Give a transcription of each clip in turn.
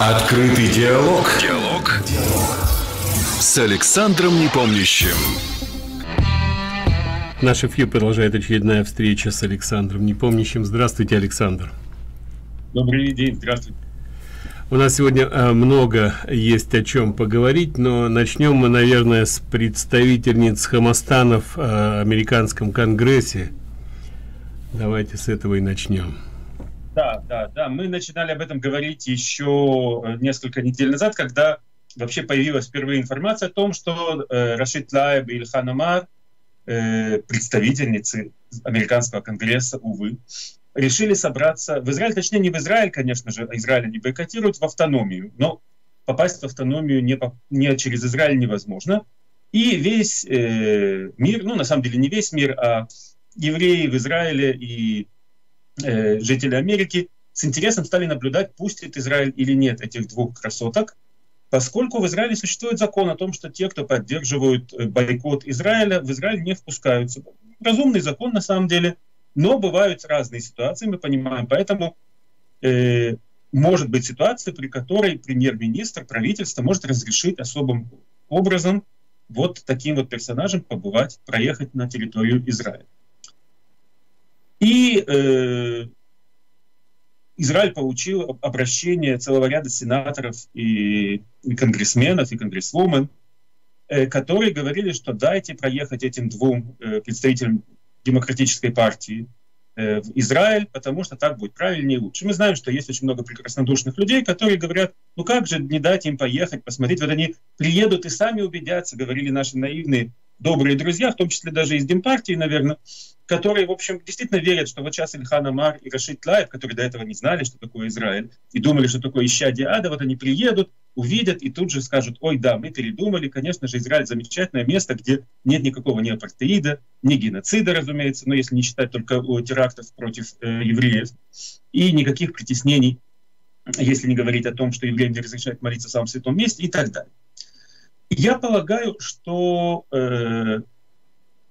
Открытый диалог. Диалог. Диалог. С Александром Непомнящим. Наш эфир продолжает очередная встреча с Александром Непомнящим. Здравствуйте, Александр. Добрый день, здравствуйте. У нас сегодня э, много есть о чем поговорить, но начнем мы, наверное, с представительниц Хамастанов в американском конгрессе. Давайте с этого и начнем. Да, да, да. Мы начинали об этом говорить еще э, несколько недель назад, когда вообще появилась впервые информация о том, что э, Рашид Лаеб и Ильхан Амар, э, представительницы американского конгресса, увы, решили собраться в Израиль, точнее не в Израиль, конечно же, Израиль не бойкотируют, в автономию, но попасть в автономию не, по, не через Израиль невозможно. И весь э, мир, ну на самом деле не весь мир, а евреи в Израиле и э, жители Америки с интересом стали наблюдать, пустит Израиль или нет этих двух красоток, поскольку в Израиле существует закон о том, что те, кто поддерживают э, бойкот Израиля, в Израиль не впускаются. Разумный закон на самом деле – но бывают разные ситуации, мы понимаем. Поэтому э, может быть ситуация, при которой премьер-министр, правительство может разрешить особым образом вот таким вот персонажам побывать, проехать на территорию Израиля. И э, Израиль получил обращение целого ряда сенаторов и, и конгрессменов, и конгрессвумен, э, которые говорили, что дайте проехать этим двум э, представителям демократической партии э, в Израиль, потому что так будет правильнее и лучше. Мы знаем, что есть очень много прекраснодушных людей, которые говорят, ну как же не дать им поехать, посмотреть, вот они приедут и сами убедятся, говорили наши наивные добрые друзья, в том числе даже из Демпартии, наверное, которые, в общем, действительно верят, что вот сейчас Ильхан Амар и Рашид Лаев, которые до этого не знали, что такое Израиль, и думали, что такое исчадие ада, вот они приедут, увидят и тут же скажут, ой, да, мы передумали, конечно же, Израиль замечательное место, где нет никакого ни апартеида, ни геноцида, разумеется, но если не считать только терактов против э, евреев, и никаких притеснений, если не говорить о том, что евреям не разрешают молиться в самом святом месте и так далее. Я полагаю, что э,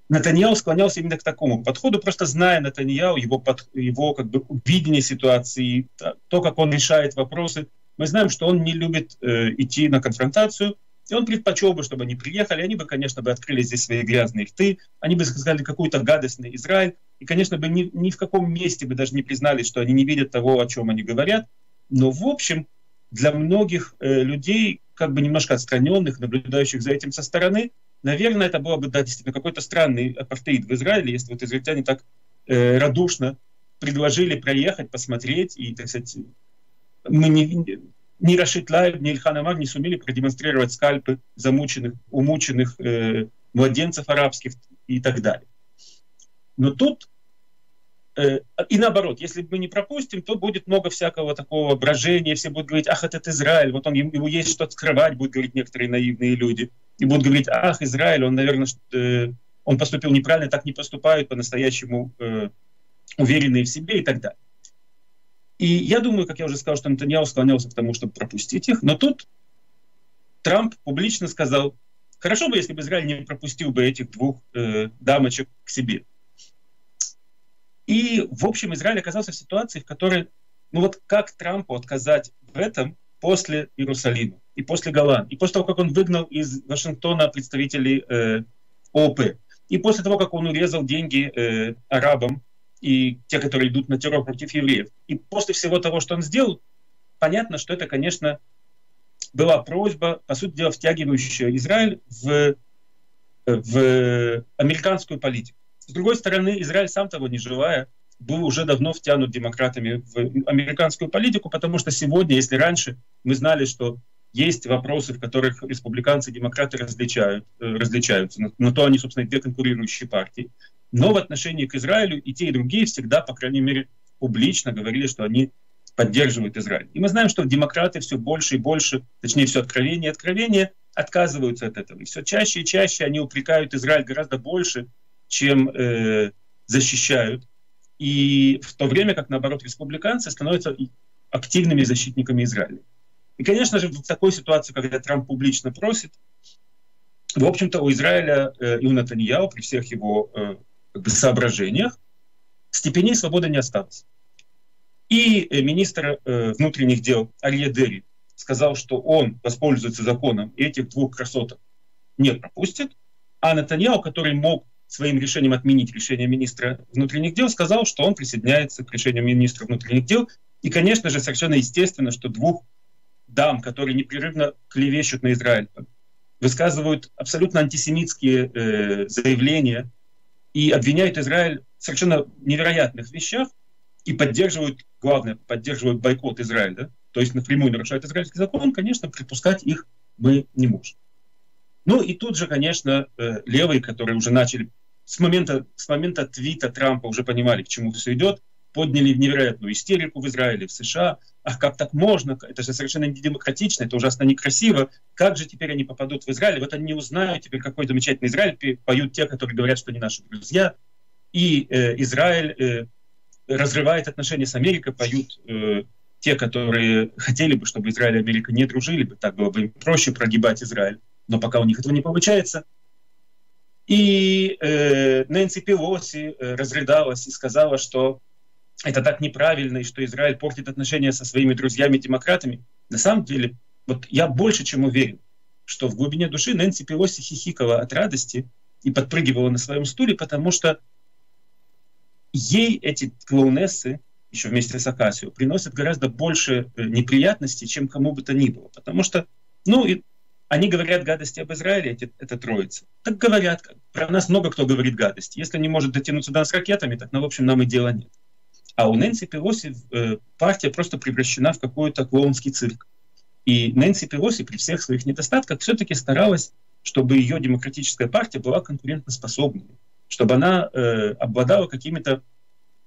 Натаньяу склонялся именно к такому подходу, просто зная Натаньяу, его, под, его как бы видение ситуации, то, как он решает вопросы. Мы знаем, что он не любит э, идти на конфронтацию, и он предпочел бы, чтобы они приехали, они бы, конечно, бы открыли здесь свои грязные рты, они бы сказали какую-то гадость на Израиль, и, конечно, бы ни, ни в каком месте бы даже не признали, что они не видят того, о чем они говорят. Но, в общем, для многих э, людей, как бы немножко отстраненных, наблюдающих за этим со стороны, наверное, это было бы, да, действительно, какой-то странный апартеид в Израиле, если вот израильтяне так э, радушно предложили проехать, посмотреть, и, так сказать, мы не, ни Рашид Лаев, ни Ильхан Амар не сумели продемонстрировать скальпы замученных, умученных э, младенцев арабских и так далее. Но тут и наоборот, если мы не пропустим, то будет много всякого такого брожения, все будут говорить, ах, этот Израиль, вот он, ему есть что скрывать, будут говорить некоторые наивные люди. И будут говорить, ах, Израиль, он, наверное, э, он поступил неправильно, так не поступают по-настоящему э, уверенные в себе и так далее. И я думаю, как я уже сказал, что Натаньяу склонялся к тому, чтобы пропустить их, но тут Трамп публично сказал, хорошо бы, если бы Израиль не пропустил бы этих двух э, дамочек к себе. И, в общем, Израиль оказался в ситуации, в которой, ну вот как Трампу отказать в этом после Иерусалима и после Голланд, и после того, как он выгнал из Вашингтона представителей э, ОП, и после того, как он урезал деньги э, арабам и те, которые идут на террор против евреев. И после всего того, что он сделал, понятно, что это, конечно, была просьба, по сути дела, втягивающая Израиль в, э, в американскую политику. С другой стороны, Израиль, сам того не желая, был уже давно втянут демократами в американскую политику, потому что сегодня, если раньше мы знали, что есть вопросы, в которых республиканцы и демократы различают, э, различаются, но то они, собственно, две конкурирующие партии. Но в отношении к Израилю и те, и другие всегда, по крайней мере, публично говорили, что они поддерживают Израиль. И мы знаем, что демократы все больше и больше, точнее, все откровение и откровение отказываются от этого. И все чаще и чаще они упрекают Израиль гораздо больше, чем э, защищают. И в то время как, наоборот, республиканцы становятся активными защитниками Израиля. И, конечно же, в такой ситуации, когда Трамп публично просит, в общем-то, у Израиля э, и у Натаньяу при всех его э, как соображениях степеней свободы не осталось. И э, министр э, внутренних дел Арье Дерри сказал, что он воспользуется законом и этих двух красоток не пропустит, а Натаньяу, который мог своим решением отменить решение министра внутренних дел, сказал, что он присоединяется к решению министра внутренних дел. И, конечно же, совершенно естественно, что двух дам, которые непрерывно клевещут на Израиль, высказывают абсолютно антисемитские э, заявления и обвиняют Израиль в совершенно невероятных вещах и поддерживают, главное, поддерживают бойкот Израиля, то есть напрямую нарушают израильский закон, конечно, припускать их мы не можем. Ну и тут же, конечно, э, левые, которые уже начали с момента, с момента твита Трампа уже понимали, к чему все идет, подняли невероятную истерику в Израиле, в США. Ах, как так можно? Это же совершенно недемократично, это ужасно некрасиво. Как же теперь они попадут в Израиль? Вот они не узнают теперь, какой замечательный Израиль поют те, которые говорят, что они наши друзья. И э, Израиль э, разрывает отношения с Америкой, поют э, те, которые хотели бы, чтобы Израиль и Америка не дружили бы, так было бы им проще прогибать Израиль. Но пока у них этого не получается, и э, Нэнси Пелоси э, разрыдалась и сказала, что это так неправильно, и что Израиль портит отношения со своими друзьями-демократами. На самом деле, вот я больше чем уверен, что в глубине души Нэнси Пелоси хихикала от радости и подпрыгивала на своем стуле, потому что ей эти клоунессы, еще вместе с Акасио, приносят гораздо больше э, неприятностей, чем кому бы то ни было. Потому что, ну, и они говорят гадости об Израиле, эти, это троица. Так говорят. Про нас много кто говорит гадости. Если не может дотянуться до нас ракетами, так, ну, в общем, нам и дела нет. А у Нэнси Пелоси э, партия просто превращена в какой-то клоунский цирк. И Нэнси Пелоси при всех своих недостатках все-таки старалась, чтобы ее демократическая партия была конкурентоспособной, чтобы она э, обладала какими-то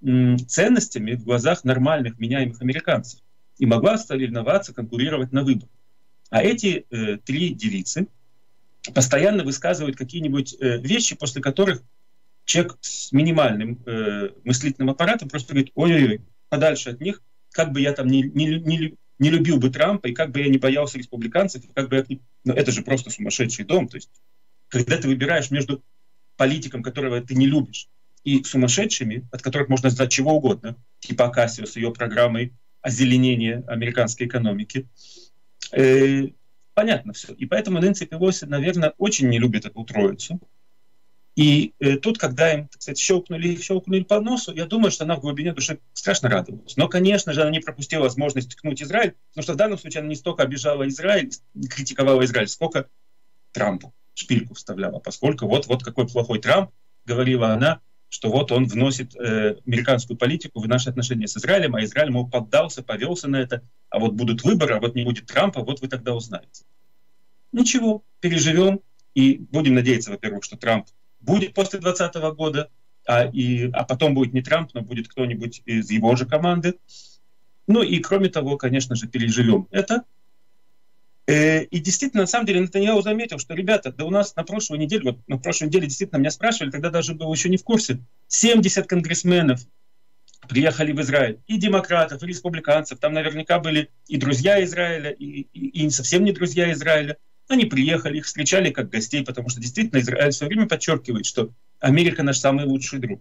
э, ценностями в глазах нормальных, меняемых американцев и могла соревноваться, конкурировать на выборах. А эти э, три девицы постоянно высказывают какие-нибудь э, вещи, после которых человек с минимальным э, мыслительным аппаратом просто говорит, ой-ой-ой, подальше от них, как бы я там не, не, не, не любил бы Трампа, и как бы я не боялся республиканцев, как бы я... Но это же просто сумасшедший дом. То есть, когда ты выбираешь между политиком, которого ты не любишь, и сумасшедшими, от которых можно ждать чего угодно, типа Акасио с ее программой озеленения американской экономики, э, понятно все. И поэтому Нэнси Пелоси, наверное, очень не любит эту троицу. И э, тут, когда им, так сказать, щелкнули, щелкнули по носу, я думаю, что она в глубине души страшно радовалась. Но, конечно же, она не пропустила возможность ткнуть Израиль, потому что в данном случае она не столько обижала Израиль, критиковала Израиль, сколько Трампу шпильку вставляла, поскольку вот, вот какой плохой Трамп, говорила она, что вот он вносит э, американскую политику в наши отношения с Израилем, а Израиль, мол, поддался, повелся на это, а вот будут выборы, а вот не будет Трампа, вот вы тогда узнаете. Ничего, переживем и будем надеяться, во-первых, что Трамп будет после 2020 года, а, и, а потом будет не Трамп, но будет кто-нибудь из его же команды. Ну и кроме того, конечно же, переживем это. Э, и действительно, на самом деле, Натаньяу заметил, что, ребята, да у нас на прошлой неделе, вот на прошлой неделе действительно меня спрашивали, тогда даже был еще не в курсе, 70 конгрессменов приехали в Израиль, и демократов, и республиканцев, там наверняка были и друзья Израиля, и, и, и совсем не друзья Израиля. Они приехали, их встречали как гостей, потому что действительно Израиль все время подчеркивает, что Америка наш самый лучший друг.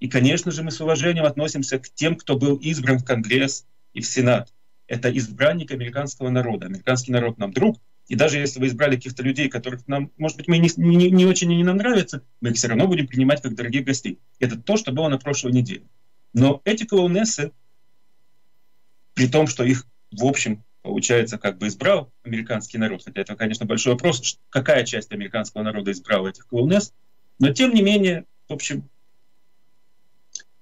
И, конечно же, мы с уважением относимся к тем, кто был избран в Конгресс и в Сенат это избранник американского народа. Американский народ нам друг, и даже если вы избрали каких-то людей, которых нам, может быть, мы не, не, не очень и не нам нравятся, мы их все равно будем принимать как дорогих гостей. Это то, что было на прошлой неделе. Но эти клоунессы, при том, что их, в общем, получается, как бы избрал американский народ, хотя это, конечно, большой вопрос, какая часть американского народа избрала этих клоунесс, но, тем не менее, в общем,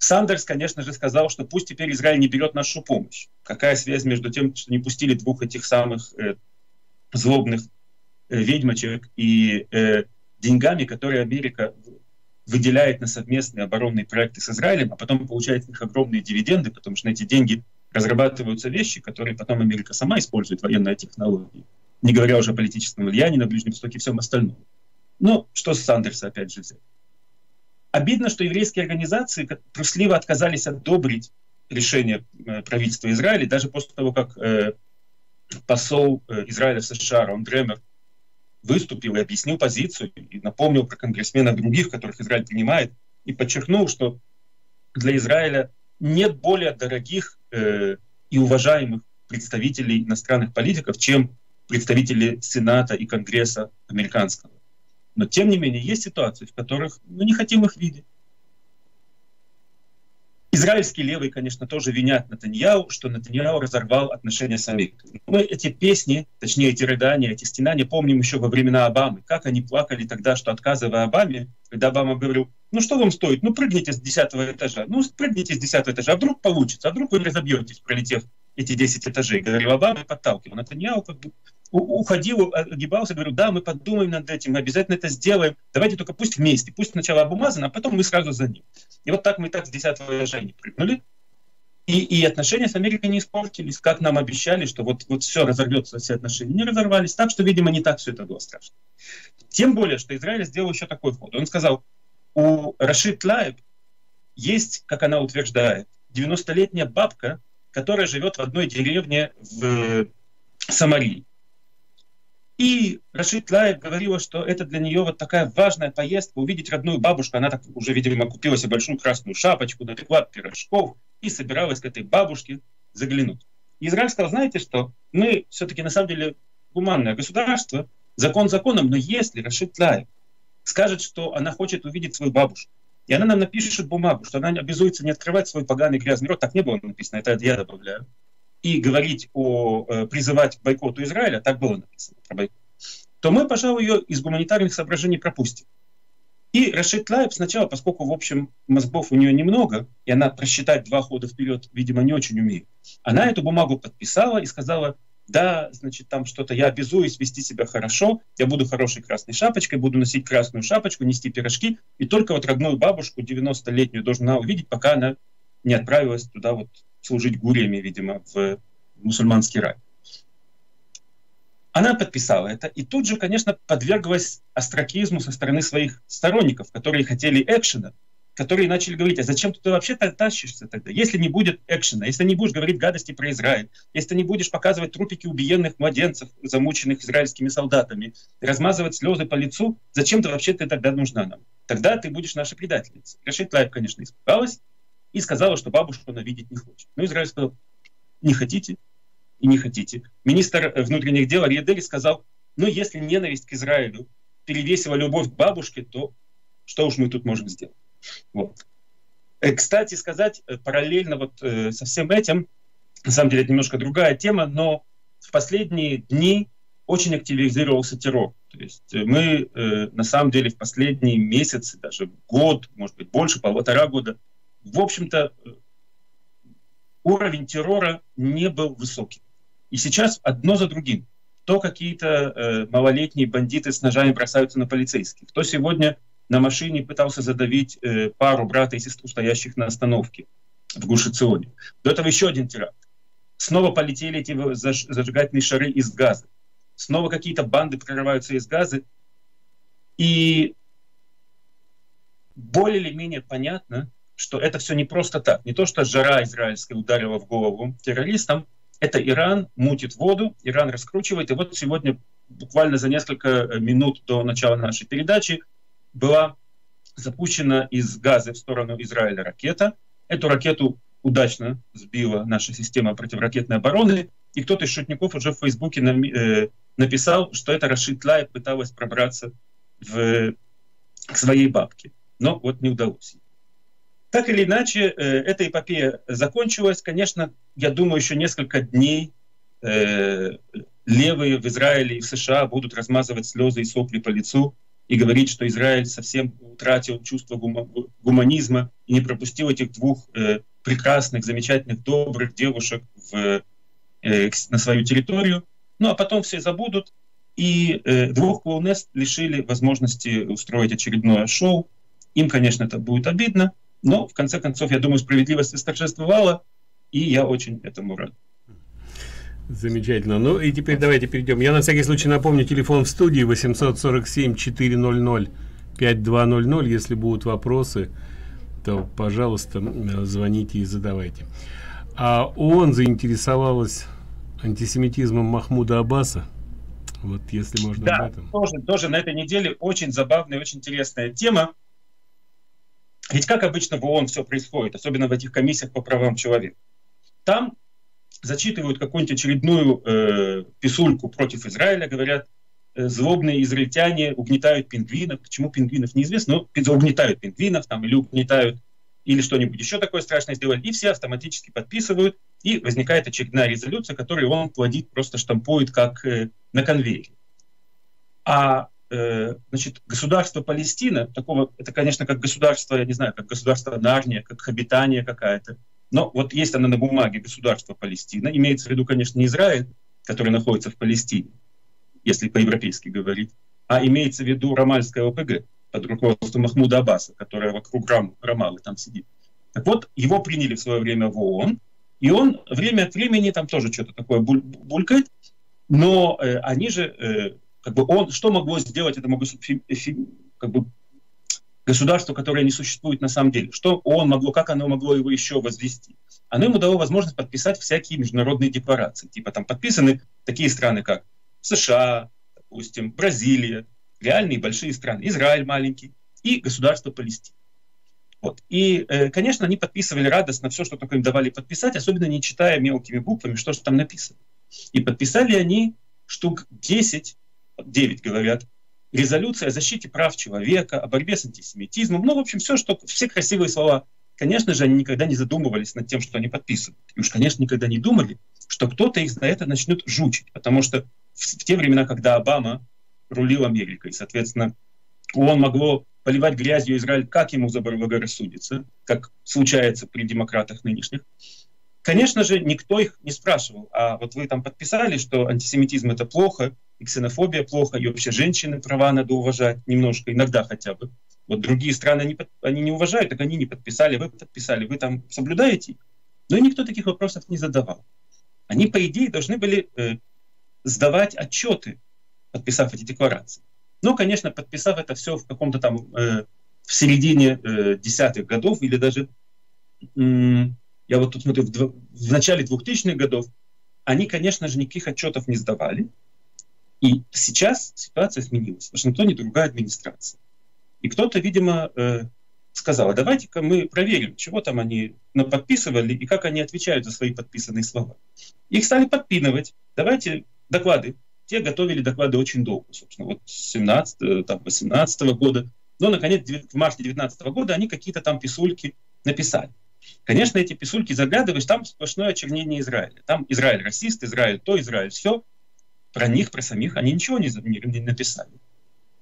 Сандерс, конечно же, сказал, что пусть теперь Израиль не берет нашу помощь. Какая связь между тем, что не пустили двух этих самых э, злобных э, ведьмочек и э, деньгами, которые Америка выделяет на совместные оборонные проекты с Израилем, а потом получает их огромные дивиденды, потому что на эти деньги разрабатываются вещи, которые потом Америка сама использует, военные технологии, не говоря уже о политическом влиянии на Ближнем Востоке и всем остальном. Но что с Сандерса опять же взять? Обидно, что еврейские организации трусливо отказались одобрить решение э, правительства Израиля, даже после того, как э, посол э, Израиля в США Рон Дремер выступил и объяснил позицию, и напомнил про конгрессменов других, которых Израиль принимает, и подчеркнул, что для Израиля нет более дорогих э, и уважаемых представителей иностранных политиков, чем представители Сената и Конгресса американского. Но тем не менее есть ситуации, в которых мы не хотим их видеть. Израильские левые, конечно, тоже винят Натаньяу, что Натаньяу разорвал отношения с Америкой. Мы эти песни, точнее эти рыдания, эти стенания помним еще во времена Обамы. Как они плакали тогда, что отказывая Обаме, когда Обама говорил, ну что вам стоит, ну прыгните с десятого этажа, ну прыгните с десятого этажа, а вдруг получится, а вдруг вы разобьетесь, пролетев эти 10 этажей. Говорил Обама и подталкивал. Натаньяу как бы уходил, огибался, говорю, да, мы подумаем над этим, мы обязательно это сделаем, давайте только пусть вместе, пусть сначала Абумазан, а потом мы сразу за ним. И вот так мы так с 10 этажа не прыгнули. И, и отношения с Америкой не испортились, как нам обещали, что вот, вот все разорвется, все отношения не разорвались. Так что, видимо, не так все это было страшно. Тем более, что Израиль сделал еще такой ход. Он сказал, у Рашид Лайб есть, как она утверждает, 90-летняя бабка, которая живет в одной деревне в Самарии. И Рашид Лаев говорила, что это для нее вот такая важная поездка, увидеть родную бабушку. Она так уже, видимо, купила себе большую красную шапочку, напекла пирожков и собиралась к этой бабушке заглянуть. И Израиль сказал, знаете что, мы все-таки на самом деле гуманное государство, закон законом, но если Рашид Лаев скажет, что она хочет увидеть свою бабушку, и она нам напишет бумагу, что она обязуется не открывать свой поганый грязный рот, так не было написано, это я добавляю, и говорить о, э, призывать к бойкоту Израиля, так было написано про бойкот, то мы, пожалуй, ее из гуманитарных соображений пропустим. И Рашид Лайб сначала, поскольку, в общем, мозгов у нее немного, и она просчитать два хода вперед, видимо, не очень умеет, она эту бумагу подписала и сказала, да, значит, там что-то, я обязуюсь вести себя хорошо, я буду хорошей красной шапочкой, буду носить красную шапочку, нести пирожки, и только вот родную бабушку 90-летнюю должна увидеть, пока она не отправилась туда вот служить гуриями, видимо, в мусульманский рай. Она подписала это и тут же, конечно, подверглась астракизму со стороны своих сторонников, которые хотели экшена, которые начали говорить, а зачем ты вообще тащишься тогда? Если не будет экшена, если не будешь говорить гадости про Израиль, если не будешь показывать трупики убиенных младенцев, замученных израильскими солдатами, размазывать слезы по лицу, зачем ты вообще ты тогда нужна нам? Тогда ты будешь наша предательница. Рашид Лайб, конечно, испугалась, и сказала, что бабушку она видеть не хочет. Но Израиль сказал, не хотите и не хотите. Министр внутренних дел Ариедели сказал, ну если ненависть к Израилю перевесила любовь к бабушке, то что уж мы тут можем сделать. Вот. Э, кстати сказать, э, параллельно вот э, со всем этим, на самом деле это немножко другая тема, но в последние дни очень активизировался террор. То есть мы на самом деле в последние месяцы, даже год, может быть больше, полтора года, в общем-то, уровень террора не был высоким. И сейчас одно за другим. То какие-то э, малолетние бандиты с ножами бросаются на полицейских, то сегодня на машине пытался задавить э, пару брата и сестру, стоящих на остановке в Гушиционе. До этого еще один теракт. Снова полетели эти заж, зажигательные шары из газа. Снова какие-то банды прорываются из газа. И более или менее понятно, что это все не просто так. Не то, что жара израильская ударила в голову террористам, это Иран мутит воду, Иран раскручивает. И вот сегодня, буквально за несколько э, минут до начала нашей передачи, была запущена из Газы в сторону Израиля ракета. Эту ракету удачно сбила наша система противоракетной обороны. И кто-то из шутников уже в Фейсбуке э, написал, что это Рашид Лай пыталась пробраться в, к своей бабке. Но вот не удалось. Так или иначе, э, эта эпопея закончилась. Конечно, я думаю, еще несколько дней э, левые в Израиле и в США будут размазывать слезы и сопли по лицу и говорить, что Израиль совсем утратил чувство гуманизма и не пропустил этих двух э, прекрасных, замечательных, добрых девушек в, на свою территорию. Ну а потом все забудут, и двух клоунест лишили возможности устроить очередное шоу. Им, конечно, это будет обидно, но, в конце концов, я думаю, справедливость восторжествовала, и я очень этому рад. Замечательно. Ну и теперь давайте перейдем. Я на всякий случай напомню, телефон в студии 847-400-5200. Если будут вопросы, то, пожалуйста, звоните и задавайте. А ООН заинтересовалась антисемитизмом Махмуда Аббаса. Вот если можно да, об этом. Тоже, тоже на этой неделе очень забавная, очень интересная тема. Ведь как обычно в ООН все происходит, особенно в этих комиссиях по правам человека. Там зачитывают какую-нибудь очередную э, писульку против Израиля, говорят, э, злобные израильтяне угнетают пингвинов. Почему пингвинов неизвестно, но угнетают пингвинов там, или угнетают или что-нибудь еще такое страшное сделали, и все автоматически подписывают, и возникает очередная резолюция, которую он плодит, просто штампует как э, на конвейере. А значит, государство Палестина, такого, это, конечно, как государство, я не знаю, как государство Нарния, как обитание какая-то, но вот есть она на бумаге государство Палестина, имеется в виду, конечно, не Израиль, который находится в Палестине, если по-европейски говорить, а имеется в виду Рамальская ОПГ под руководством Махмуда Аббаса, которая вокруг Рам, Рамалы там сидит. Так вот, его приняли в свое время в ООН, и он время от времени там тоже что-то такое буль, булькает, но э, они же, э, как бы он, что могло сделать этому как бы, государству, которое не существует на самом деле? Что он могло, как оно могло его еще возвести? Оно ему дало возможность подписать всякие международные декларации. Типа там подписаны такие страны, как США, допустим, Бразилия, реальные большие страны, Израиль маленький и государство Палестина. Вот. И, э, конечно, они подписывали радостно все, что только им давали подписать, особенно не читая мелкими буквами, что же там написано. И подписали они штук 10, 9 говорят, резолюция о защите прав человека, о борьбе с антисемитизмом, ну, в общем, все, что, все красивые слова. Конечно же, они никогда не задумывались над тем, что они подписывают. И уж, конечно, никогда не думали, что кто-то их за это начнет жучить. Потому что в, в те времена, когда Обама рулил Америкой, соответственно, он могло поливать грязью Израиль, как ему заблагорассудится, как случается при демократах нынешних. Конечно же, никто их не спрашивал, а вот вы там подписали, что антисемитизм это плохо, и ксенофобия плохо, и вообще женщины права надо уважать немножко, иногда хотя бы. Вот другие страны, они, они не уважают, так они не подписали, вы подписали, вы там соблюдаете. Но никто таких вопросов не задавал. Они, по идее, должны были э, сдавать отчеты, подписав эти декларации. Но, конечно, подписав это все в каком-то там э, в середине э, десятых годов или даже, я вот тут смотрю, в, в начале 2000-х годов, они, конечно же, никаких отчетов не сдавали. И сейчас ситуация изменилась. В Вашингтоне другая администрация. И кто-то, видимо, э, сказал, а давайте-ка мы проверим, чего там они подписывали и как они отвечают за свои подписанные слова. Их стали подпинывать. Давайте доклады те готовили доклады очень долго, собственно, вот с 17 там, 18 года. Но, наконец, в марте 19 года они какие-то там писульки написали. Конечно, эти писульки заглядываешь, там сплошное очернение Израиля. Там Израиль расист, Израиль то, Израиль все. Про них, про самих они ничего не, не, не написали.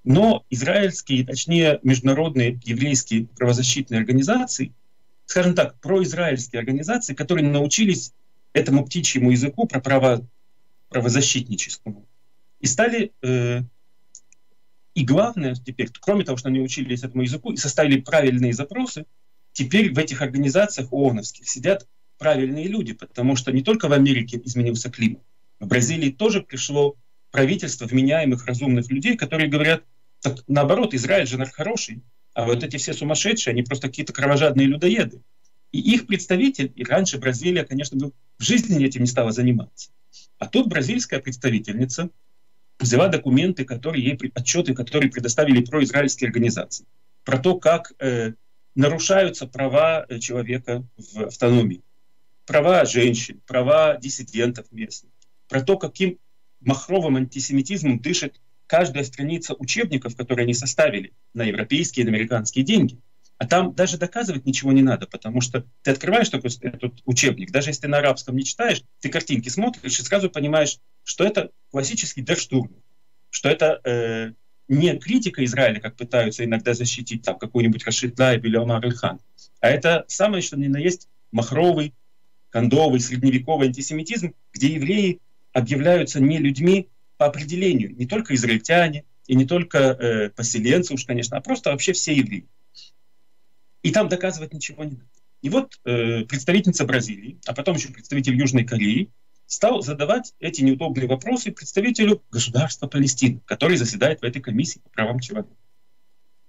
Но израильские, точнее, международные еврейские правозащитные организации, скажем так, произраильские организации, которые научились этому птичьему языку про право правозащитническому, и стали, э, и главное теперь, кроме того, что они учились этому языку и составили правильные запросы, теперь в этих организациях ООНовских сидят правильные люди, потому что не только в Америке изменился климат, в Бразилии тоже пришло правительство вменяемых, разумных людей, которые говорят, так, наоборот, Израиль же хороший, а вот эти все сумасшедшие, они просто какие-то кровожадные людоеды. И их представитель, и раньше Бразилия, конечно, в жизни этим не стала заниматься. А тут бразильская представительница взяла документы, которые ей, отчеты, которые предоставили произраильские организации, про то, как э, нарушаются права э, человека в автономии, права женщин, права диссидентов местных, про то, каким махровым антисемитизмом дышит каждая страница учебников, которые они составили на европейские и американские деньги. А там даже доказывать ничего не надо, потому что ты открываешь такой этот учебник, даже если ты на арабском не читаешь, ты картинки смотришь и сразу понимаешь, что это классический Дерштурм, что это э, не критика Израиля, как пытаются иногда защитить там какой-нибудь Рашид Лайб или Омар Аль-Хан, а это самое, что ни на есть махровый, кондовый, средневековый антисемитизм, где евреи объявляются не людьми по определению, не только израильтяне и не только э, поселенцы уж, конечно, а просто вообще все евреи. И там доказывать ничего не надо. И вот э, представительница Бразилии, а потом еще представитель Южной Кореи, стал задавать эти неудобные вопросы представителю государства Палестины, который заседает в этой комиссии по правам человека.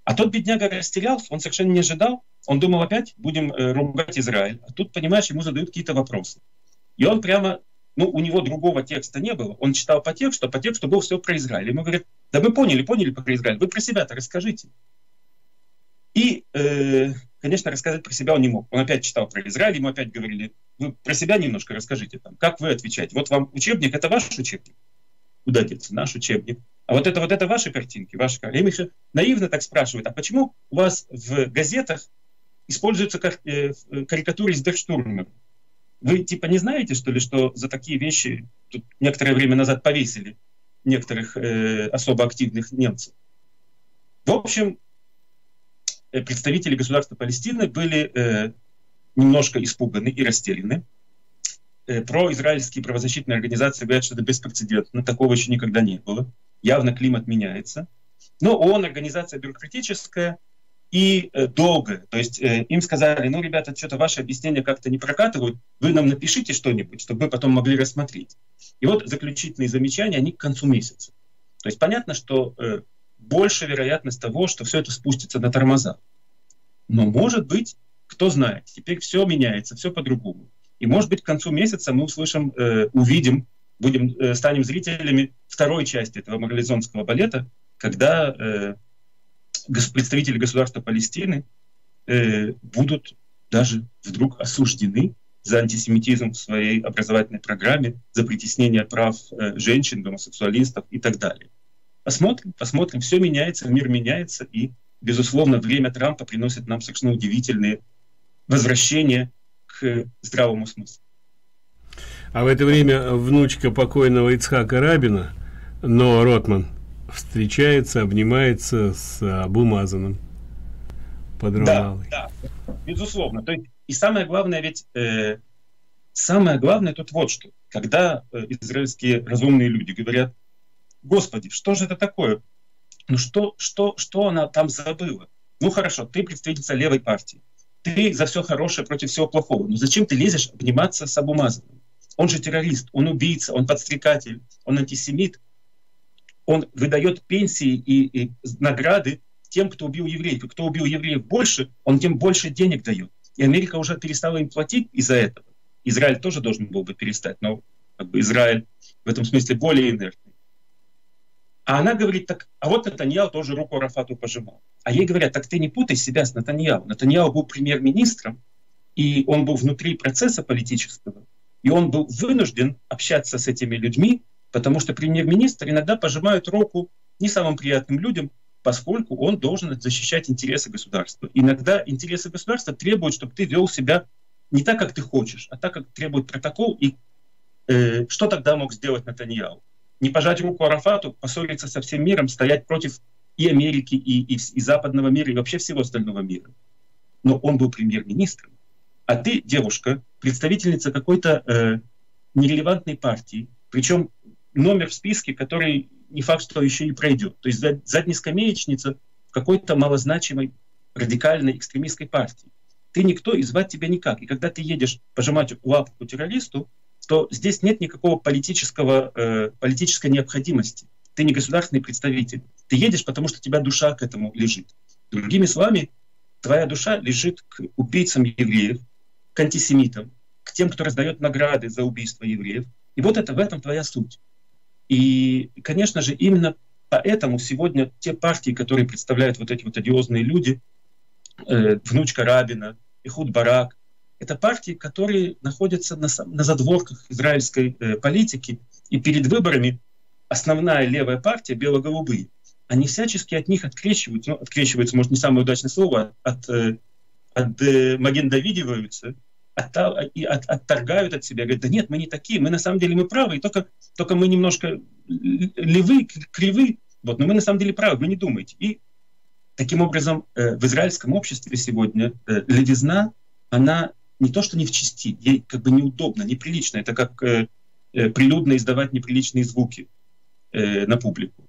А тот бедняга растерялся, он совершенно не ожидал. Он думал, опять будем э, ругать Израиль. А тут, понимаешь, ему задают какие-то вопросы. И он прямо, ну, у него другого текста не было. Он читал по тексту, а по тексту был все про Израиль. Ему говорят, да мы поняли, поняли про Израиль. Вы про себя-то расскажите. И, э, конечно, рассказать про себя он не мог. Он опять читал про Израиль, ему опять говорили, вы про себя немножко расскажите, там, как вы отвечаете. Вот вам учебник, это ваш учебник? Куда деться? Наш учебник. А вот это вот это ваши картинки, ваши картинки. Им еще наивно так спрашивают, а почему у вас в газетах используются кар- э, карикатуры из Дерштурмера? Вы типа не знаете, что ли, что за такие вещи тут некоторое время назад повесили некоторых э, особо активных немцев? В общем, э, представители государства Палестины были э, немножко испуганы и растеряны. Э, про израильские правозащитные организации говорят, что это беспрецедентно, такого еще никогда не было. Явно климат меняется. Но ООН организация бюрократическая и э, долгая. То есть э, им сказали, ну, ребята, что-то ваши объяснения как-то не прокатывают, вы нам напишите что-нибудь, чтобы мы потом могли рассмотреть. И вот заключительные замечания, они к концу месяца. То есть понятно, что э, больше вероятность того, что все это спустится на тормоза. Но может быть, кто знает, теперь все меняется, все по-другому. И может быть к концу месяца мы услышим, э, увидим, будем, э, станем зрителями второй части этого марлезонского балета, когда э, представители государства Палестины э, будут даже вдруг осуждены за антисемитизм в своей образовательной программе, за притеснение прав э, женщин, гомосексуалистов и так далее. Посмотрим, посмотрим. Все меняется, мир меняется, и, безусловно, время Трампа приносит нам совершенно удивительные возвращения к здравому смыслу. А в это время внучка покойного Ицхака Рабина, но Ротман, встречается, обнимается с Абумазаном под Да, да, безусловно. То есть, и самое главное, ведь э, самое главное тут вот что. Когда э, израильские разумные люди говорят, Господи, что же это такое? Ну что, что, что она там забыла? Ну хорошо, ты представительница левой партии. Ты за все хорошее против всего плохого. Но зачем ты лезешь обниматься с Абумазаном? Он же террорист, он убийца, он подстрекатель, он антисемит. Он выдает пенсии и, и награды тем, кто убил евреев. И кто убил евреев больше, он тем больше денег дает. И Америка уже перестала им платить из-за этого. Израиль тоже должен был бы перестать, но как бы, Израиль в этом смысле более инертный. А она говорит, так, а вот Натаньяу тоже руку Арафату пожимал. А ей говорят, так ты не путай себя с Натаньяу. Натаньяу был премьер-министром, и он был внутри процесса политического, и он был вынужден общаться с этими людьми, потому что премьер-министр иногда пожимает руку не самым приятным людям, поскольку он должен защищать интересы государства. Иногда интересы государства требуют, чтобы ты вел себя не так, как ты хочешь, а так, как требует протокол. И э, что тогда мог сделать Натаньяу? Не пожать руку Арафату, поссориться со всем миром, стоять против и Америки, и, и, и западного мира, и вообще всего остального мира. Но он был премьер-министром. А ты, девушка, представительница какой-то э, нерелевантной партии, причем номер в списке, который не факт, что еще и пройдет. То есть заднескамеечница в какой-то малозначимой радикальной экстремистской партии. Ты никто и звать тебя никак. И когда ты едешь пожимать лапку террористу, то здесь нет никакого политического, э, политической необходимости. Ты не государственный представитель. Ты едешь, потому что тебя душа к этому лежит. Другими словами, твоя душа лежит к убийцам евреев, к антисемитам, к тем, кто раздает награды за убийство евреев. И вот это в этом твоя суть. И, конечно же, именно поэтому сегодня те партии, которые представляют вот эти вот одиозные люди, э, внучка Рабина, Ихуд Барак, это партии, которые находятся на, на задворках израильской э, политики, и перед выборами основная левая партия, бело-голубые, они всячески от них открещиваются, ну, открещиваются, может, не самое удачное слово, от, э, от э, Маген Давидеваются, от, и от, отторгают от себя, говорят, да нет, мы не такие, мы на самом деле мы правы, и только, только мы немножко левы, кривы, вот, но мы на самом деле правы, вы не думайте. И таким образом э, в израильском обществе сегодня э, левизна, она не то, что не в части, ей как бы неудобно, неприлично. Это как э, э, прилюдно издавать неприличные звуки э, на публику.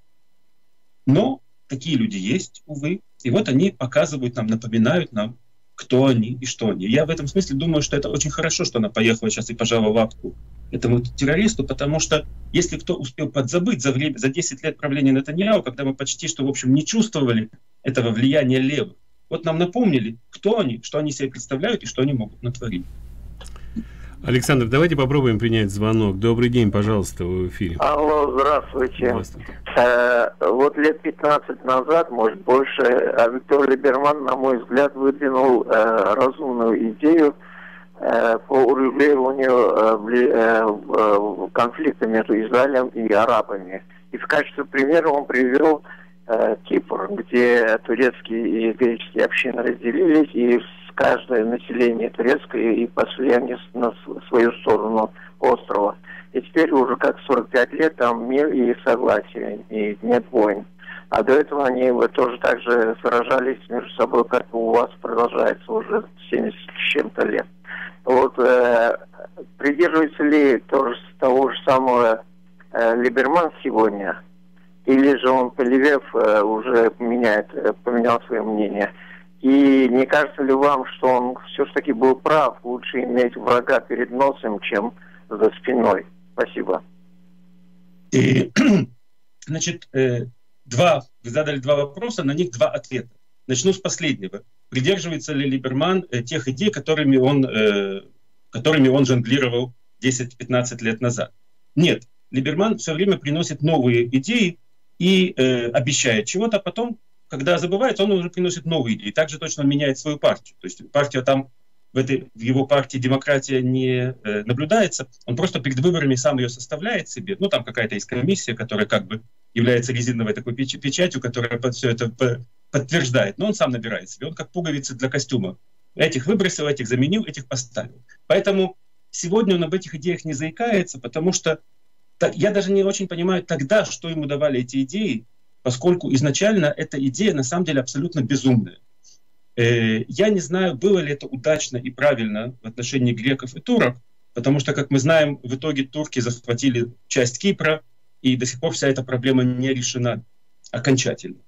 Но такие люди есть, увы. И вот они показывают нам, напоминают нам, кто они и что они. Я в этом смысле думаю, что это очень хорошо, что она поехала сейчас и пожала лапку этому террористу, потому что если кто успел подзабыть за, время, за 10 лет правления Натаньяу, когда мы почти что, в общем, не чувствовали этого влияния левых, вот нам напомнили, кто они, что они себе представляют и что они могут натворить. Александр, давайте попробуем принять звонок. Добрый день, пожалуйста, в эфире. Алло, здравствуйте. здравствуйте. Э, вот лет 15 назад, может больше, Виктор Либерман, на мой взгляд, выдвинул э, разумную идею э, по урегулированию э, э, конфликта между Израилем и арабами. И в качестве примера он привел э, Кипр, где турецкие и греческие общины разделились, и каждое население турецкое и пошли они на свою сторону острова. И теперь уже как 45 лет там мир и согласие, и нет войн. А до этого они вот тоже так же сражались между собой, как у вас продолжается уже 70 с чем-то лет. Вот э, придерживается ли тоже того же самого э, Либерман сегодня, или же он, Поливев, э, уже меняет, э, поменял свое мнение? И не кажется ли вам, что он все-таки был прав? Лучше иметь врага перед носом, чем за спиной. Спасибо. И, значит, э, два, вы задали два вопроса, на них два ответа. Начну с последнего. Придерживается ли Либерман тех идей, которыми он, которыми он жонглировал 10-15 лет назад? Нет. Либерман все время приносит новые идеи и э, обещает чего-то, а потом когда забывает, он уже приносит новые идеи. Также точно он меняет свою партию. То есть партия там, в, этой, в его партии демократия не э, наблюдается, он просто перед выборами сам ее составляет себе. Ну, там какая-то есть комиссия, которая как бы является резиновой такой печ- печатью, которая под все это подтверждает. Но он сам набирает себе. Он как пуговицы для костюма. Этих выбросил, этих заменил, этих поставил. Поэтому сегодня он об этих идеях не заикается, потому что я даже не очень понимаю тогда, что ему давали эти идеи, поскольку изначально эта идея на самом деле абсолютно безумная. Э, я не знаю, было ли это удачно и правильно в отношении греков и турок, потому что, как мы знаем, в итоге турки захватили часть Кипра, и до сих пор вся эта проблема не решена окончательно.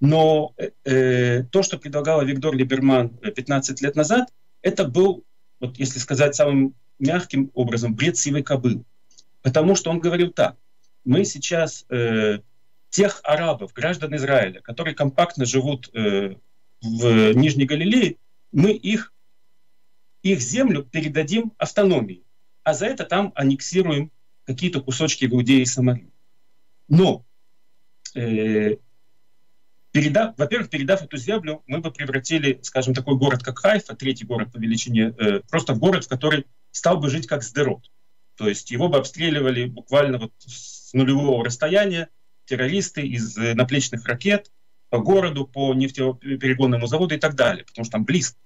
Но э, э то, что предлагал Виктор Либерман 15 лет назад, это был, вот если сказать самым мягким образом, бред сивой кобылы. Потому что он говорил так, мы сейчас э, тех арабов, граждан Израиля, которые компактно живут э, в Нижней Галилее, мы их, их землю передадим автономии, а за это там аннексируем какие-то кусочки Иудеи и Самарии. Но, э, передав, во-первых, передав эту землю, мы бы превратили, скажем, такой город, как Хайфа, третий город по величине, э, просто в город, в который стал бы жить как Сдерот. То есть его бы обстреливали буквально вот с нулевого расстояния, террористы из э, наплечных ракет по городу, по нефтеперегонному заводу и так далее, потому что там близко.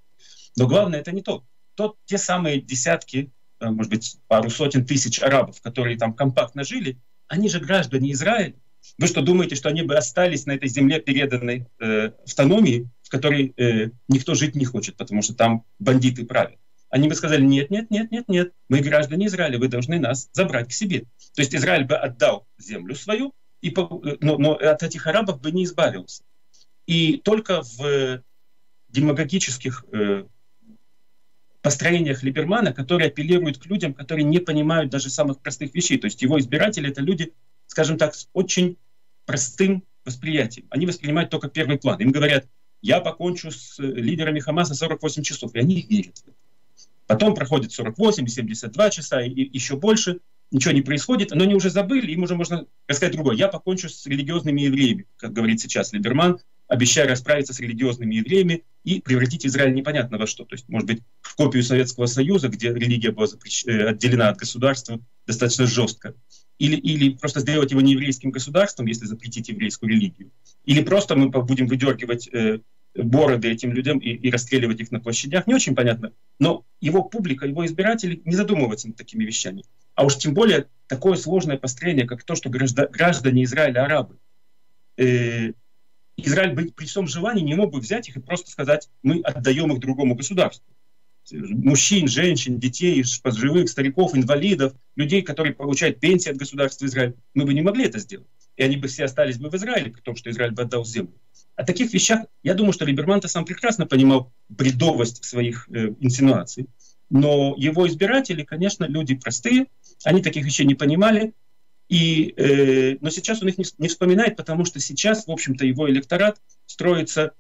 Но главное это не то. то те самые десятки, э, может быть, пару сотен тысяч арабов, которые там компактно жили, они же граждане Израиля. Вы что думаете, что они бы остались на этой земле переданной э, автономии, в которой э, никто жить не хочет, потому что там бандиты правят? Они бы сказали, нет, нет, нет, нет, нет, мы граждане Израиля, вы должны нас забрать к себе. То есть Израиль бы отдал землю свою, и, но, но от этих арабов бы не избавился. И только в демагогических э, построениях Либермана, которые апеллируют к людям, которые не понимают даже самых простых вещей. То есть его избиратели — это люди, скажем так, с очень простым восприятием. Они воспринимают только первый план. Им говорят, я покончу с лидерами Хамаса 48 часов, и они верят в это. Потом проходит 48, 72 часа и еще больше — ничего не происходит, но они уже забыли, им уже можно рассказать другое. Я покончу с религиозными евреями, как говорит сейчас Либерман, обещая расправиться с религиозными евреями и превратить Израиль непонятно во что. То есть, может быть, в копию Советского Союза, где религия была запрещ... Э, отделена от государства достаточно жестко. Или, или просто сделать его нееврейским государством, если запретить еврейскую религию. Или просто мы будем выдергивать э, бороды этим людям и, и расстреливать их на площадях, не очень понятно. Но его публика, его избиратели не задумываются над такими вещами. А уж тем более такое сложное построение, как то, что граждане Израиля арабы. Э, Израиль бы при всем желании не мог бы взять их и просто сказать, мы отдаем их другому государству. Мужчин, женщин, детей, пожилых, стариков, инвалидов, людей, которые получают пенсии от государства Израиля. Мы бы не могли это сделать. И они бы все остались бы в Израиле, при том, что Израиль бы отдал землю. О таких вещах, я думаю, что Либерман-то сам прекрасно понимал бредовость своих э, инсинуаций. Но его избиратели, конечно, люди простые, они таких вещей не понимали. И, э, но сейчас он их не, не вспоминает, потому что сейчас, в общем-то, его электорат строится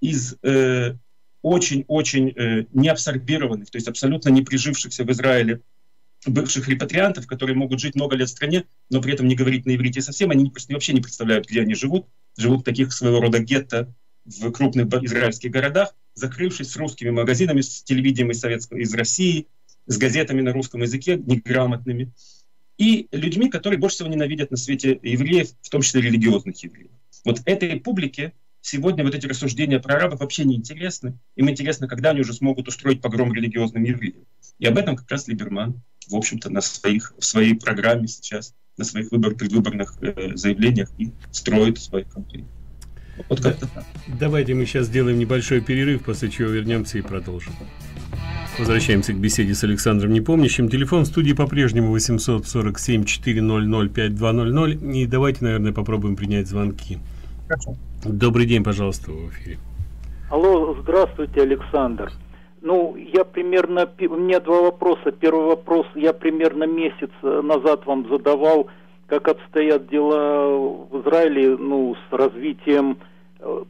из э, очень-очень э, неабсорбированных, то есть абсолютно не прижившихся в Израиле бывших репатриантов, которые могут жить много лет в стране, но при этом не говорить на иврите совсем, они просто вообще не представляют, где они живут, живут в таких своего рода гетто в крупных израильских городах, закрывшись с русскими магазинами, с телевидением из, Советского, из России, с газетами на русском языке, неграмотными, и людьми, которые больше всего ненавидят на свете евреев, в том числе религиозных евреев. Вот этой публике сегодня вот эти рассуждения про арабов вообще не интересны. Им интересно, когда они уже смогут устроить погром религиозным евреям. И об этом как раз Либерман, в общем-то, на своих, в своей программе сейчас, на своих выбор, предвыборных э, заявлениях и строит свою кампанию. Вот как-то так. Давайте мы сейчас сделаем небольшой перерыв, после чего вернемся и продолжим. Возвращаемся к беседе с Александром Непомнящим. Телефон в студии по-прежнему 847-400-5200. И давайте, наверное, попробуем принять звонки. Хорошо. Добрый день, пожалуйста, в эфире. Алло, здравствуйте, Александр. Ну, я примерно, у меня два вопроса. Первый вопрос, я примерно месяц назад вам задавал, как обстоят дела в Израиле, ну, с развитием э,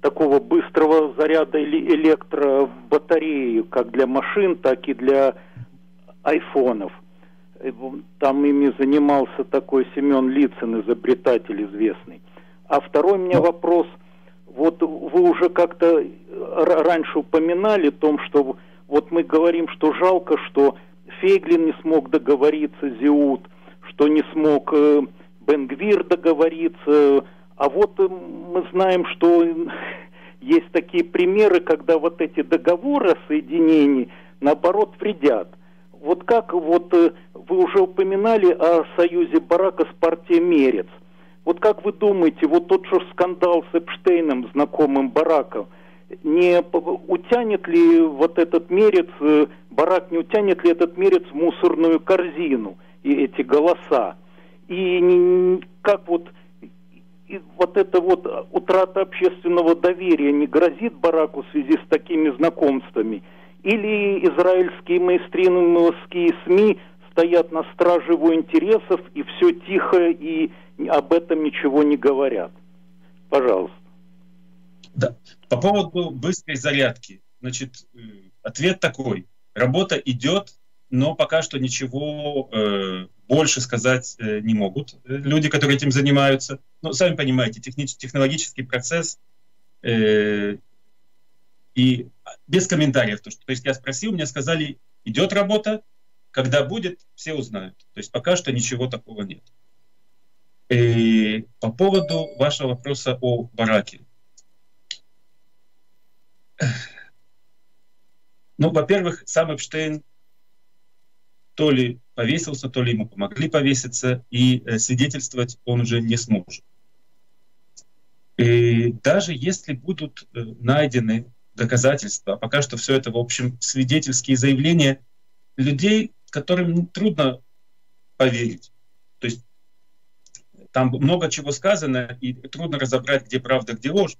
такого быстрого заряда электробатареи, как для машин, так и для айфонов. Э, там ими занимался такой Семен Лицын, изобретатель известный. А второй у меня ну. вопрос. Вот вы уже как-то раньше упоминали о том, что вот мы говорим, что жалко, что Фейглин не смог договориться, Зиут, что не смог э, Бенгвир договориться, а вот э, мы знаем, что есть такие примеры, когда вот эти договоры о соединении, наоборот, вредят. Вот как вот э, вы уже упоминали о союзе Барака с партией Мерец. Вот как вы думаете, вот тот же скандал с Эпштейном, знакомым Барака, не утянет ли вот этот мерец, э, Барак не утянет ли этот мерец в мусорную корзину, и эти голоса? И как вот и вот эта вот утрата общественного доверия не грозит Бараку в связи с такими знакомствами? Или израильские мейстримовские СМИ стоят на страже его интересов и все тихо и об этом ничего не говорят? Пожалуйста. Да. По поводу быстрой зарядки. Значит, э, ответ такой. Работа идет, но пока что ничего э, больше сказать э, не могут э, люди, которые этим занимаются. Ну, сами понимаете, техни- технологический процесс э, и без комментариев. То, что, то есть я спросил, мне сказали, идет работа, когда будет, все узнают. То есть пока что ничего такого нет. И по поводу вашего вопроса о бараке. Ну, во-первых, сам Эпштейн то ли повесился, то ли ему помогли повеситься, и э, свидетельствовать он уже не сможет. И даже если будут э, найдены доказательства, а пока что все это, в общем, свидетельские заявления людей, которым трудно поверить. То есть там много чего сказано, и трудно разобрать, где правда, где ложь.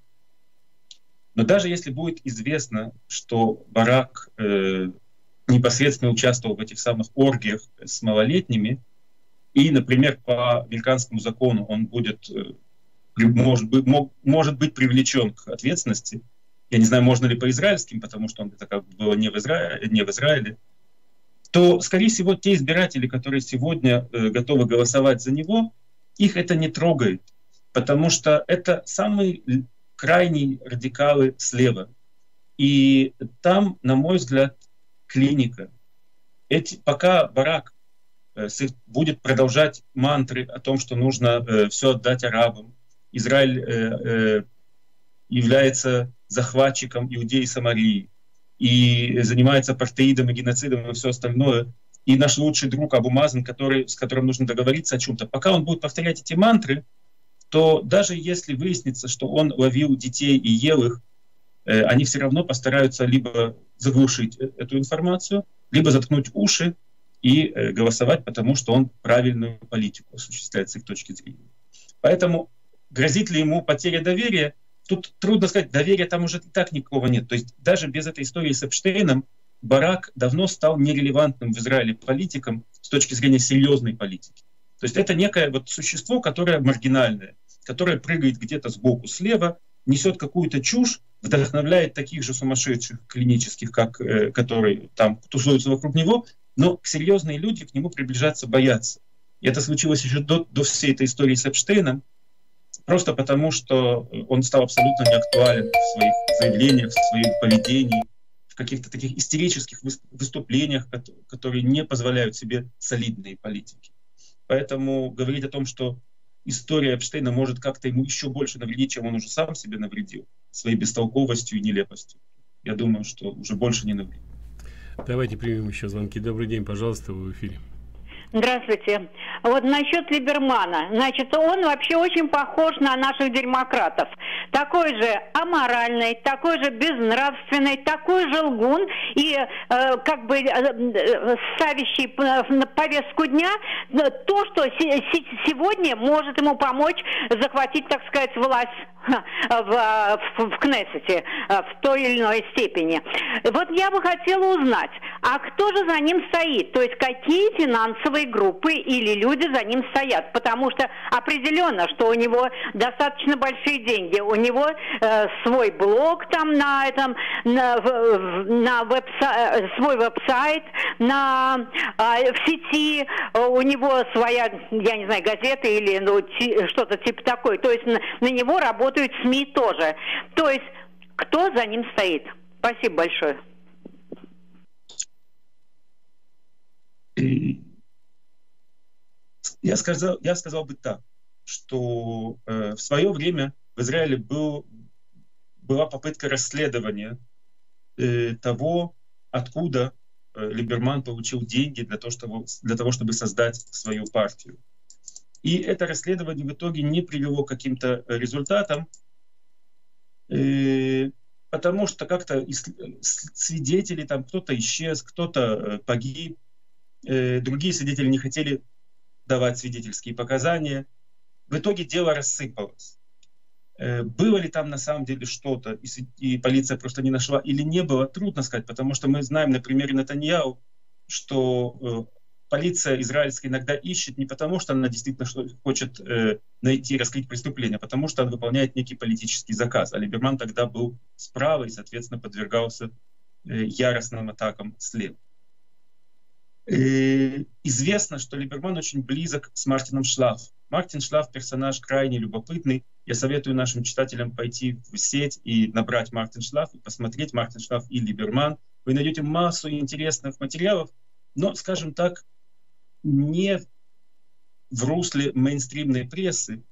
Но даже если будет известно, что Барак э, непосредственно участвовал в этих самых оргиях с малолетними, и, например, по американскому закону он будет, э, может быть, мог, может быть привлечен к ответственности. Я не знаю, можно ли по израильским, потому что он это как бы было не в, Израиле, не в Израиле. То, скорее всего, те избиратели, которые сегодня э, готовы голосовать за него, их это не трогает, потому что это самые крайние радикалы слева. И там, на мой взгляд, клиника. Эти, пока Барак э, будет продолжать мантры о том, что нужно э, все отдать арабам, Израиль э, э, является захватчиком Иудеи Самарии и занимается апартеидом и геноцидом и все остальное, и наш лучший друг Абу Мазан, который, с которым нужно договориться о чем-то, пока он будет повторять эти мантры, то даже если выяснится, что он ловил детей и ел их, Э, они все равно постараются либо заглушить э, эту информацию, либо заткнуть уши и э, голосовать, потому что он правильную политику осуществляет с их точки зрения. Поэтому грозит ли ему потеря доверия? Тут трудно сказать, доверия там уже и так никого нет. То есть даже без этой истории с Эпштейном Барак давно стал нерелевантным в Израиле политиком с точки зрения серьезной политики. То есть это некое вот существо, которое маргинальное, которое прыгает где-то сбоку слева, несет какую-то чушь, вдохновляет таких же сумасшедших клинических, как, э, которые там тусуются вокруг него, Но серьезные люди к нему приближаться боятся. И это случилось еще до, до всей этой истории с Эпштейном, просто потому что он стал абсолютно неактуален в своих заявлениях, в своем поведении, в каких-то таких истерических выступлениях, которые не позволяют себе солидные политики. Поэтому говорить о том, что история Эпштейна может как-то ему еще больше навредить, чем он уже сам себе навредил, своей бестолковостью и нелепостью, я думаю, что уже больше не навредит. Давайте примем еще звонки. Добрый день, пожалуйста, вы в эфире. Здравствуйте. Вот насчет Либермана. Значит, он вообще очень похож на наших демократов. Такой же аморальный, такой же безнравственный, такой же лгун и э, как бы э, э ставящий на повестку дня то, что сегодня может ему помочь захватить, так сказать, власть в, в, в Кнессете э, в той или иной степени. Вот я бы хотела узнать, а кто же за ним стоит? То есть какие финансовые группы или люди за ним стоят? Потому что определенно, что у него достаточно большие деньги. У него э, свой блог там на этом, на, на веб-сайт, э, свой веб-сайт, на, э, в сети, у него своя, я не знаю, газета или ну, что-то типа такой. То есть на, на него работают работают СМИ тоже. То есть кто за ним стоит? Спасибо большое. Я сказал, я сказал бы так, что э, в свое время в Израиле был, была попытка расследования э, того, откуда э, Либерман получил деньги для того, чтобы, для того, чтобы создать свою партию. И это расследование в итоге не привело к каким-то э, результатам, э, потому что как-то свидетели, там кто-то исчез, кто-то э, погиб, другие свидетели не хотели давать свидетельские показания. В итоге дело рассыпалось. Было ли там на самом деле что-то, и полиция просто не нашла, или не было, трудно сказать, потому что мы знаем на примере Натаньяу, что полиция израильская иногда ищет не потому, что она действительно хочет э, найти, раскрыть преступление, а потому что она выполняет некий политический заказ. А Либерман тогда был справа и, соответственно, подвергался э, яростным атакам слева. Э, известно, что Либерман очень близок с Мартином Шлаф. Мартин Шлаф персонаж крайне любопытный. Я советую нашим читателям пойти в сеть и набрать Мартин Шлаф и посмотреть Мартин Шлаф и Либерман. Вы найдете массу интересных материалов, но, скажем так, не в русле мейнстримной прессы,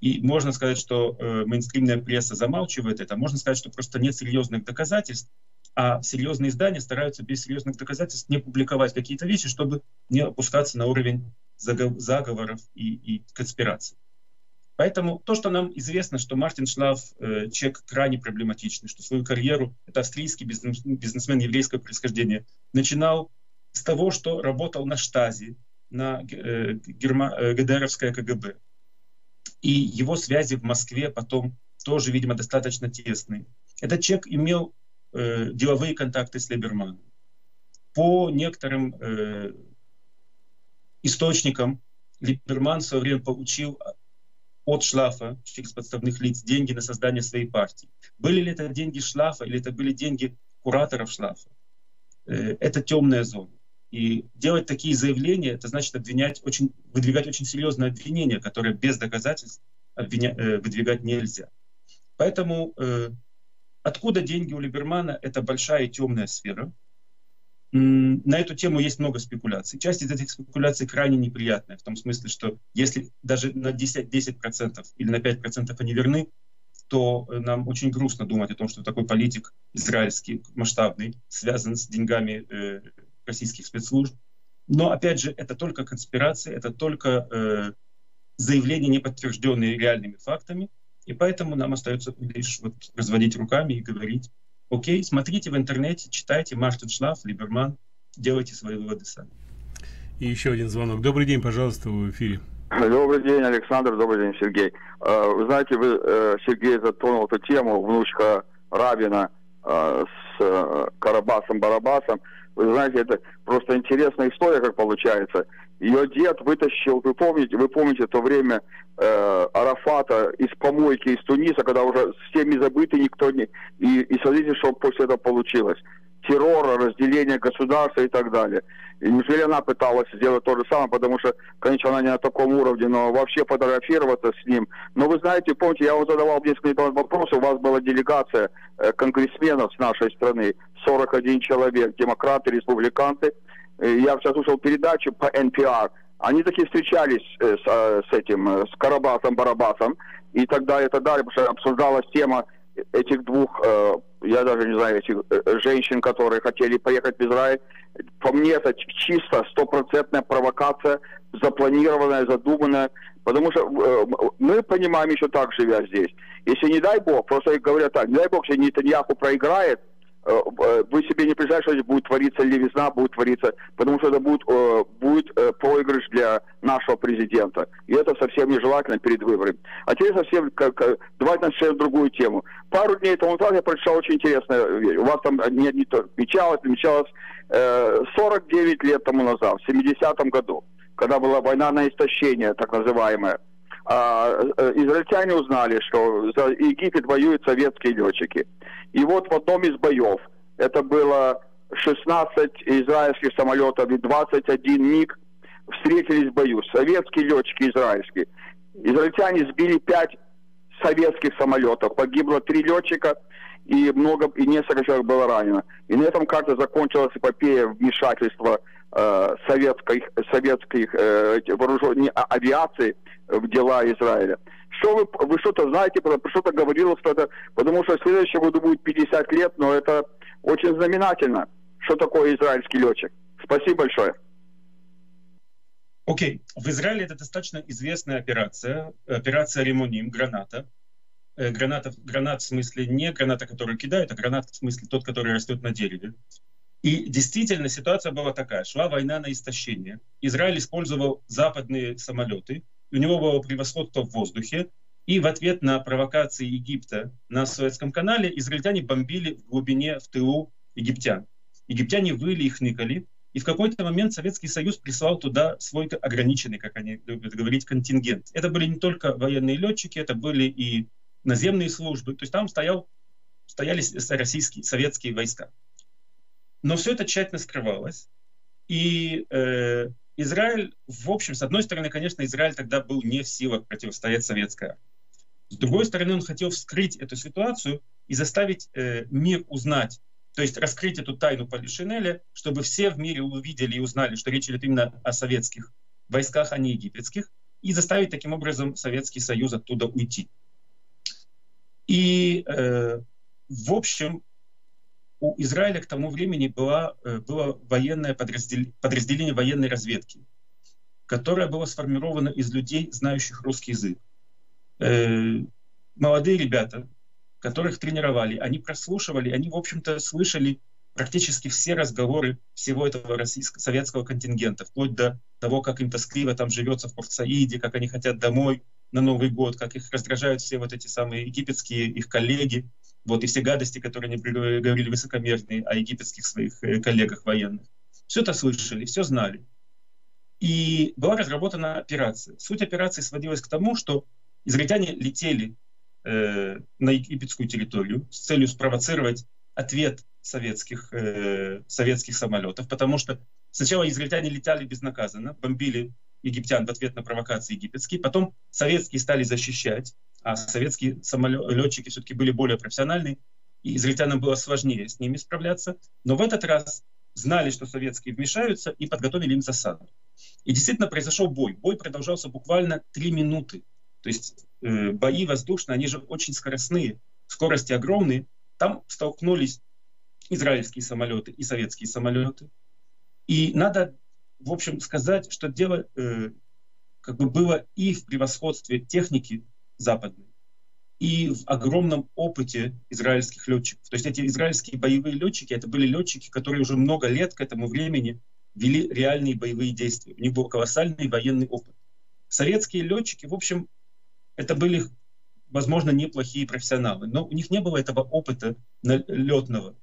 и можно сказать, что э, мейнстримная пресса замалчивает это, можно сказать, что просто нет серьезных доказательств, а серьезные издания стараются без серьезных доказательств не публиковать какие-то вещи, чтобы не опускаться на уровень заговоров и, и конспираций. Поэтому то, что нам известно, что Мартин Шлаф э, человек крайне проблематичный, что свою карьеру, это австрийский бизнес, бизнесмен еврейского происхождения, начинал с того, что работал на штазе, на э, герма, э, ГДРовское КГБ. И его связи в Москве потом тоже, видимо, достаточно тесные. Этот человек имел э, деловые контакты с Либерманом. По некоторым э, источникам Либерман в свое время получил от Шлафа через подставных лиц деньги на создание своей партии. Были ли это деньги Шлафа или это были деньги кураторов Шлафа? Э, это темная зона. И делать такие заявления, это значит обвинять очень, выдвигать очень серьезное обвинение, которое без доказательств обвиня, э, выдвигать нельзя. Поэтому э, откуда деньги у Либермана, это большая и темная сфера. На эту тему есть много спекуляций. Часть из этих спекуляций крайне неприятная, в том смысле, что если даже на 10%, 10% или на 5% они верны, то э, нам очень грустно думать о том, что такой политик израильский, масштабный, связан с деньгами э, российских спецслужб. Но, опять же, это только конспирация, это только э, заявления, не подтвержденные реальными фактами. И поэтому нам остается лишь вот разводить руками и говорить, окей, смотрите в интернете, читайте Мартин Шлаф, Либерман, делайте свои выводы сами. И еще один звонок. Добрый день, пожалуйста, в эфире. Добрый день, Александр. Добрый день, Сергей. Э, вы знаете, вы, э, Сергей, затронул эту тему, внучка Рабина э, с Карабасом Барабасом. Вы знаете, это просто интересная история, как получается. Ее дед вытащил, вы помните, вы помните то время э, Арафата из помойки из Туниса, когда уже всеми забыты никто не... И, и смотрите, что после этого получилось. Террора, разделения государства и так далее. И неужели она пыталась сделать то же самое, потому что, конечно, она не на таком уровне, но вообще фотографироваться с ним. Но вы знаете, помните, я вам задавал несколько вопросов, у вас была делегация э, конгрессменов с нашей страны, 41 человек, демократы, республиканцы. Я сейчас слушал передачу по NPR, они такие встречались э, с, э, с этим, э, с Карабасом, Барабасом и так далее, и так далее, потому что обсуждалась тема этих двух, э, я даже не знаю, этих э, женщин, которые хотели поехать в Израиль. По мне это чисто стопроцентная провокация, запланированная, задуманная, потому что э, мы понимаем еще так, живя здесь. Если не дай бог, просто говорят так, не дай бог, если Нетаньяху проиграет, Э, э, вы себе не представляете, что здесь будет твориться левизна, будет твориться, потому что это будет, э, будет проигрыш для нашего президента. И это совсем нежелательно перед выборами. А теперь совсем, как, давайте начнем другую тему. Пару дней тому назад я прочитал очень интересное вещь. У вас там не, не то, мечалось, мечалось. 49 лет тому назад, в 70-м году, когда была война на истощение, так называемая, израильтяне узнали, что за Египет воюют советские летчики. И вот в одном из боев, это было 16 израильских самолетов и 21 МиГ, встретились в бою. Советские летчики израильские. Израильтяне сбили 5 советских самолетов. Погибло 3 летчика и много и несколько человек было ранено. И на этом как-то закончилась эпопея вмешательства э, советской, советских э, вооружений а, авиации в дела Израиля. Что вы, вы что-то знаете, что-то говорилось, что-то, потому что в следующем году будет 50 лет, но это очень знаменательно, что такое израильский летчик. Спасибо большое. Окей, okay. в Израиле это достаточно известная операция, операция Ремоним, граната. Э, граната, гранат в смысле не граната, которую кидают, а гранат в смысле тот, который растет на дереве. И действительно ситуация была такая. Шла война на истощение. Израиль использовал западные самолеты, у него было превосходство в воздухе, и в ответ на провокации Египта на Советском канале израильтяне бомбили в глубине, в тылу египтян. Египтяне выли и хныкали, и в какой-то момент Советский Союз прислал туда свой ограниченный, как они любят говорить, контингент. Это были не только военные летчики, это были и наземные службы. То есть там стоял, стояли российские, советские войска. Но все это тщательно скрывалось. И э, Израиль, в общем, с одной стороны, конечно, Израиль тогда был не в силах противостоять советской армии. С другой стороны, он хотел вскрыть эту ситуацию и заставить э, мир узнать, то есть раскрыть эту тайну Полишинеля, чтобы все в мире увидели и узнали, что речь идет именно о советских войсках, а не египетских, и заставить таким образом Советский Союз оттуда уйти. И, э, в общем, у Израиля к тому времени была, э, было военное подразделение, подразделение военной разведки, которое было сформировано из людей, знающих русский язык. Э, молодые ребята, которых тренировали, они прослушивали, они, в общем-то, слышали практически все разговоры всего этого российского, советского контингента, вплоть до того, как им тоскливо там живется в Порт-Саиде, как они хотят домой на Новый год, как их раздражают все вот эти самые египетские их коллеги, вот, и все гадости, которые они говорили высокомерные о египетских своих э, коллегах военных. Все это слышали, все знали. И была разработана операция. Суть операции сводилась к тому, что израильтяне летели э, на египетскую территорию с целью спровоцировать ответ советских, э, советских самолетов, потому что сначала израильтяне летали безнаказанно, бомбили египтян в ответ на провокации египетские, потом советские стали защищать, а советские самолетчики все-таки были более профессиональны, и израильтянам было сложнее с ними справляться. Но в этот раз знали, что советские вмешаются, и подготовили им засаду. И действительно произошел бой. Бой продолжался буквально три минуты. То есть э, бои воздушные, они же очень скоростные, скорости огромные. Там столкнулись израильские самолеты и советские самолеты. И надо, в общем, сказать, что дело э, как бы было и в превосходстве техники западной, и в огромном опыте израильских летчиков. То есть эти израильские боевые летчики, это были летчики, которые уже много лет к этому времени вели реальные боевые действия. У них был колоссальный военный опыт. Советские летчики, в общем, это были, возможно, неплохие профессионалы, но у них не было этого опыта летного.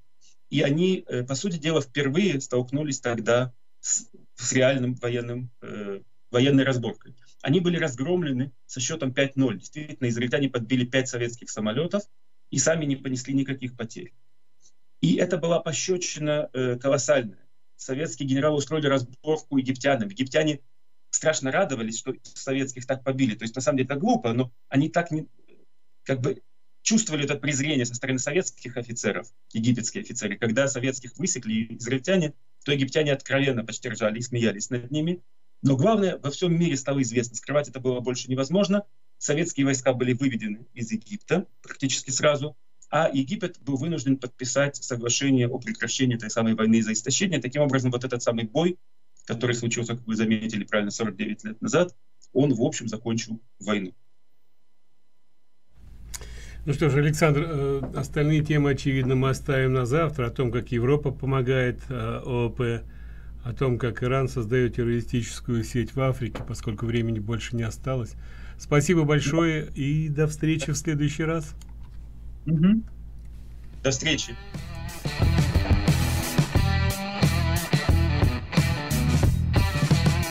И они, э, по сути дела, впервые столкнулись тогда с, с реальным военным, э, военной разборкой. Они были разгромлены со счетом 5-0. Действительно, израильтяне подбили 5 советских самолетов и сами не понесли никаких потерь. И это была пощечина э, колоссальная. Советские генералы устроили разборку египтянам. Египтяне страшно радовались, что советских так побили. То есть, на самом деле, это глупо, но они так не, как бы чувствовали это презрение со стороны советских офицеров, египетские офицеры. Когда советских высекли израильтяне, то египтяне откровенно почти ржали и смеялись над ними. Но главное, во всем мире стало известно, скрывать это было больше невозможно. Советские войска были выведены из Египта практически сразу, а Египет был вынужден подписать соглашение о прекращении этой самой войны за истощение. Таким образом, вот этот самый бой, который случился, как вы заметили правильно, 49 лет назад, он, в общем, закончил войну. Ну что ж, Александр, э, остальные темы, очевидно, мы оставим на завтра. О том, как Европа помогает э, ООП, о том, как Иран создает террористическую сеть в Африке, поскольку времени больше не осталось. Спасибо большое и до встречи в следующий раз. Угу. До встречи.